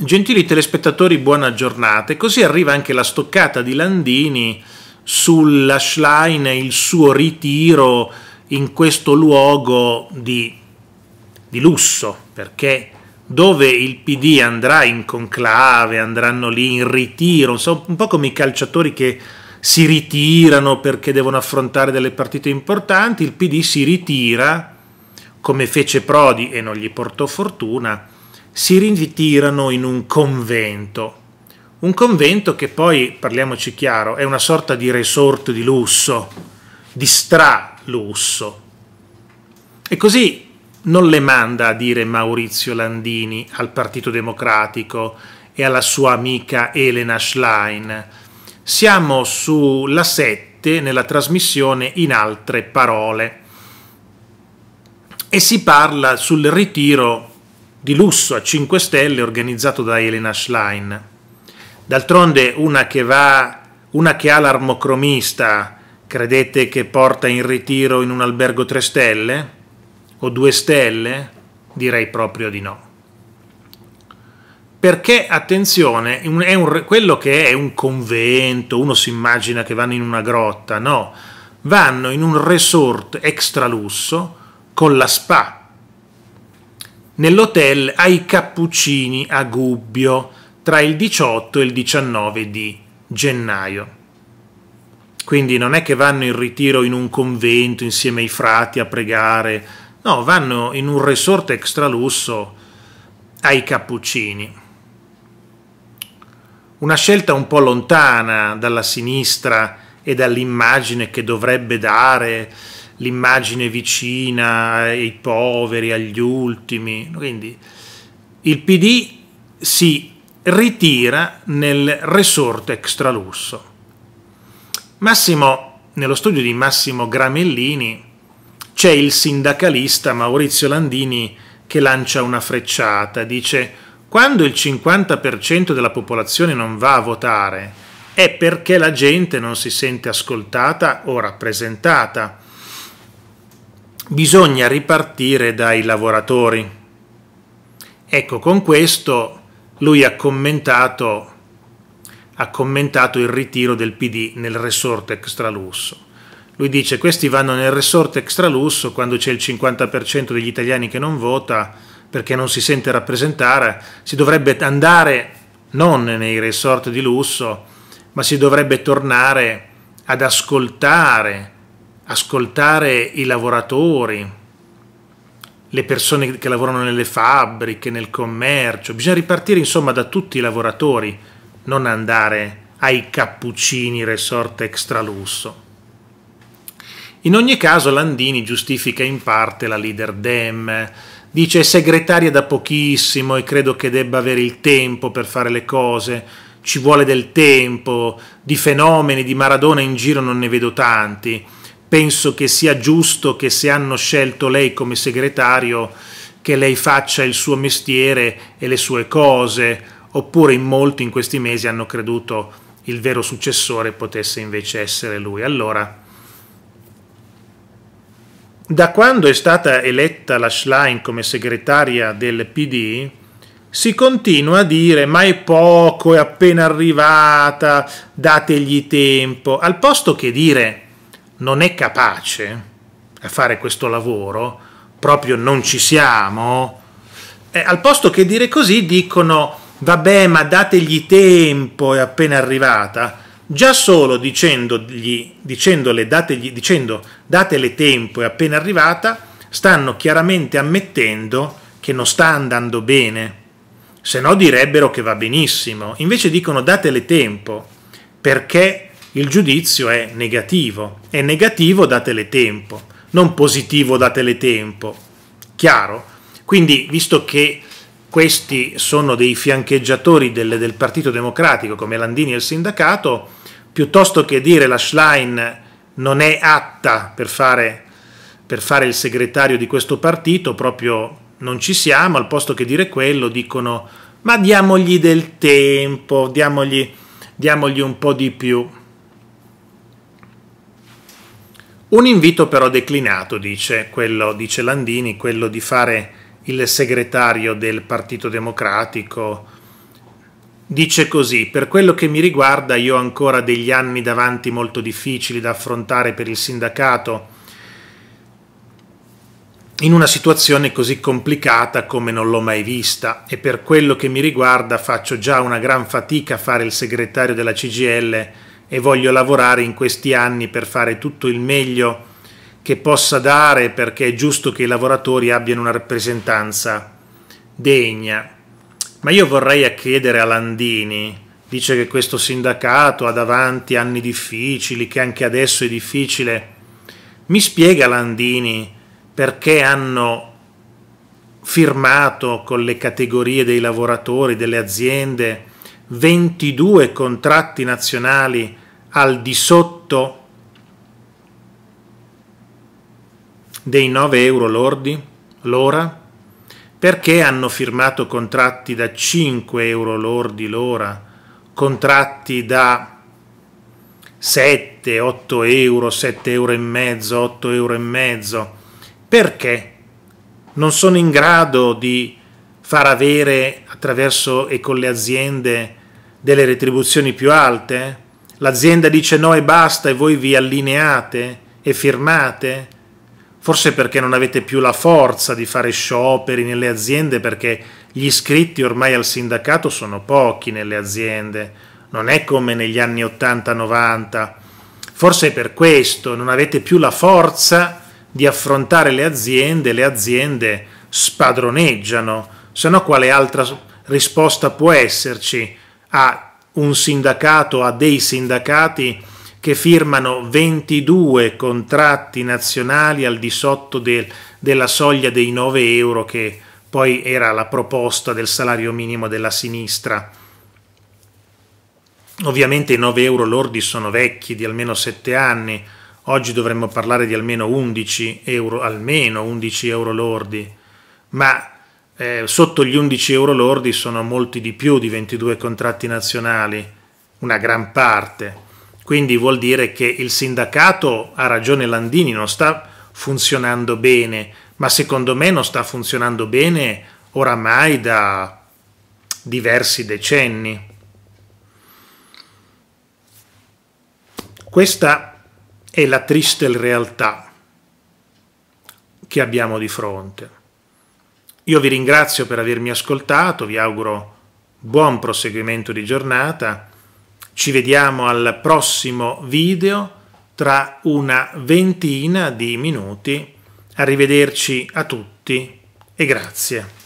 Gentili telespettatori, buona giornata. E così arriva anche la stoccata di Landini sulla Schlein e il suo ritiro in questo luogo di, di lusso, perché dove il PD andrà in conclave, andranno lì in ritiro, so, un po' come i calciatori che si ritirano perché devono affrontare delle partite importanti, il PD si ritira, come fece Prodi e non gli portò fortuna, si ritirano in un convento. Un convento che poi, parliamoci chiaro, è una sorta di resort di lusso, di stra-lusso. E così non le manda a dire Maurizio Landini al Partito Democratico e alla sua amica Elena Schlein. Siamo sulla 7 nella trasmissione in altre parole e si parla sul ritiro di lusso a 5 stelle organizzato da Elena Schlein. D'altronde una che va, una che ha l'armocromista, credete che porta in ritiro in un albergo 3 stelle? O 2 stelle? Direi proprio di no. Perché, attenzione, è un, quello che è un convento, uno si immagina che vanno in una grotta, no, vanno in un resort extra lusso con la spa, nell'hotel ai Cappuccini a Gubbio tra il 18 e il 19 di gennaio. Quindi non è che vanno in ritiro in un convento insieme ai frati a pregare, no, vanno in un resort extra lusso ai Cappuccini. Una scelta un po' lontana dalla sinistra e dall'immagine che dovrebbe dare l'immagine vicina ai poveri, agli ultimi. Quindi il PD si ritira nel resort extra lusso. Massimo, nello studio di Massimo Gramellini c'è il sindacalista Maurizio Landini che lancia una frecciata, dice quando il 50% della popolazione non va a votare è perché la gente non si sente ascoltata o rappresentata bisogna ripartire dai lavoratori. Ecco, con questo lui ha commentato, ha commentato il ritiro del PD nel resort extra lusso. Lui dice questi vanno nel resort extra lusso quando c'è il 50% degli italiani che non vota perché non si sente rappresentare, si dovrebbe andare non nei resort di lusso, ma si dovrebbe tornare ad ascoltare ascoltare i lavoratori, le persone che lavorano nelle fabbriche, nel commercio, bisogna ripartire insomma da tutti i lavoratori, non andare ai cappuccini resort extra lusso. In ogni caso Landini giustifica in parte la leader Dem, dice è segretaria da pochissimo e credo che debba avere il tempo per fare le cose, ci vuole del tempo, di fenomeni di Maradona in giro non ne vedo tanti, penso che sia giusto che se hanno scelto lei come segretario che lei faccia il suo mestiere e le sue cose, oppure in molti in questi mesi hanno creduto il vero successore potesse invece essere lui. Allora, da quando è stata eletta la Schlein come segretaria del PD, si continua a dire ma è poco, è appena arrivata, dategli tempo, al posto che dire non è capace a fare questo lavoro, proprio non ci siamo, eh, al posto che dire così dicono vabbè ma dategli tempo, è appena arrivata, già solo dicendogli, dicendole, dategli, dicendo datele tempo, è appena arrivata, stanno chiaramente ammettendo che non sta andando bene, se no direbbero che va benissimo, invece dicono datele tempo, perché il giudizio è negativo. È negativo datele tempo, non positivo datele tempo. Chiaro? Quindi, visto che questi sono dei fiancheggiatori del, del Partito Democratico, come Landini e il sindacato, piuttosto che dire la Schlein non è atta per fare, per fare il segretario di questo partito, proprio non ci siamo, al posto che dire quello dicono ma diamogli del tempo, diamogli, diamogli un po' di più. Un invito però declinato, dice, quello, dice Landini, quello di fare il segretario del Partito Democratico. Dice così, per quello che mi riguarda io ho ancora degli anni davanti molto difficili da affrontare per il sindacato in una situazione così complicata come non l'ho mai vista. E per quello che mi riguarda faccio già una gran fatica a fare il segretario della CGL e voglio lavorare in questi anni per fare tutto il meglio che possa dare perché è giusto che i lavoratori abbiano una rappresentanza degna. Ma io vorrei chiedere a Landini, dice che questo sindacato ha davanti anni difficili, che anche adesso è difficile. Mi spiega Landini perché hanno firmato con le categorie dei lavoratori, delle aziende, 22 contratti nazionali al di sotto dei 9 euro lordi l'ora? Perché hanno firmato contratti da 5 euro lordi l'ora, contratti da 7, 8 euro, 7 euro e mezzo, 8 euro e mezzo? Perché non sono in grado di far avere attraverso e con le aziende delle retribuzioni più alte? L'azienda dice no e basta e voi vi allineate e firmate? forse perché non avete più la forza di fare scioperi nelle aziende perché gli iscritti ormai al sindacato sono pochi nelle aziende, non è come negli anni 80-90. Forse è per questo non avete più la forza di affrontare le aziende, le aziende spadroneggiano, se no quale altra risposta può esserci a un sindacato, a dei sindacati che firmano 22 contratti nazionali al di sotto del, della soglia dei 9 euro che poi era la proposta del salario minimo della sinistra. Ovviamente i 9 euro lordi sono vecchi di almeno 7 anni, oggi dovremmo parlare di almeno 11 euro, almeno 11 euro lordi, ma eh, sotto gli 11 euro lordi sono molti di più di 22 contratti nazionali, una gran parte. Quindi vuol dire che il sindacato, ha ragione Landini, non sta funzionando bene, ma secondo me non sta funzionando bene oramai da diversi decenni. Questa è la triste realtà che abbiamo di fronte. Io vi ringrazio per avermi ascoltato, vi auguro buon proseguimento di giornata ci vediamo al prossimo video tra una ventina di minuti. Arrivederci a tutti e grazie.